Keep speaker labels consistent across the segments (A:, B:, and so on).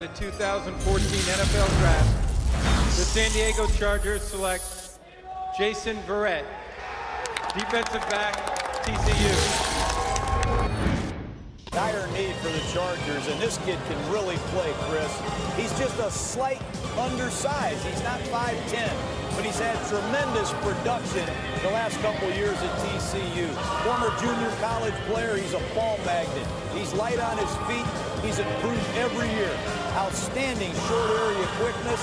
A: The 2014 NFL Draft. The San Diego Chargers select Jason Verrett, defensive back, TCU.
B: Dire need for the Chargers, and this kid can really play, Chris. He's just a slight undersized. He's not 5'10", but he's had tremendous production the last couple years at TCU. Former junior college player, he's a ball magnet. He's light on his feet. He's improved every year. Outstanding short area quickness.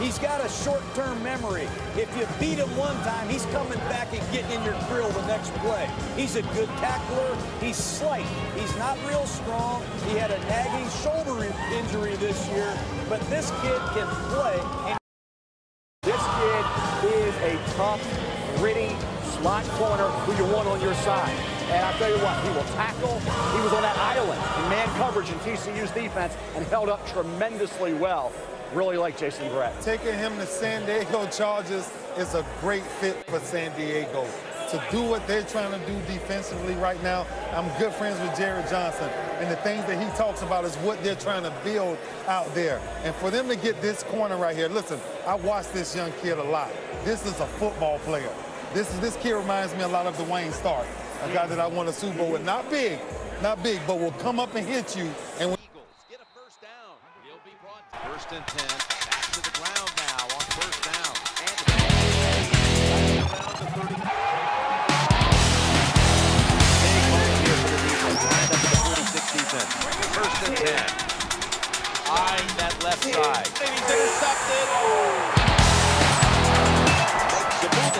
B: He's got a short-term memory. If you beat him one time, he's coming back and getting in your grill the next play. He's a good tackler. He's slight. He's not real strong. He had a nagging shoulder injury this year, but this kid can play.
C: This kid is a tough, gritty slot corner who you want on your side. And I'll tell you what, he will tackle. He was on that island in man coverage in TCU's defense and held up tremendously well. Really like Jason Verrett.
D: Taking him to San Diego Chargers is a great fit for San Diego. To do what they're trying to do defensively right now, I'm good friends with Jared Johnson. And the things that he talks about is what they're trying to build out there. And for them to get this corner right here, listen, I watch this young kid a lot. This is a football player. This, is, this kid reminds me a lot of Duane Starks, a guy that I won a Super Bowl with. Not big, not big, but will come up and hit you. And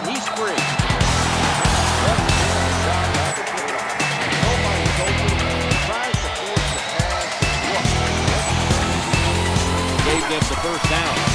E: he's free. Nobody's open. Tries to force the pass. Gabe gets the first down.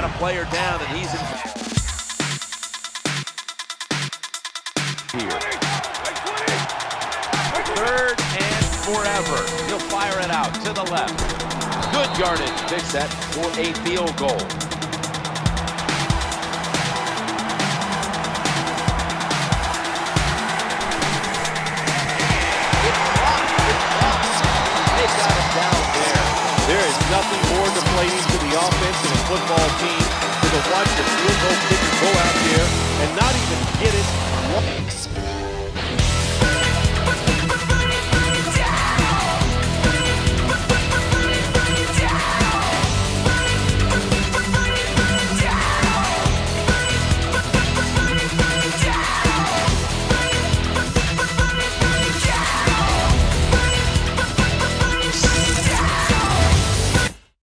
E: Got a player down, and he's in. Here. Third and forever. He'll fire it out to the left. Good yardage. Big that for a field goal. Football team than to watch the field goal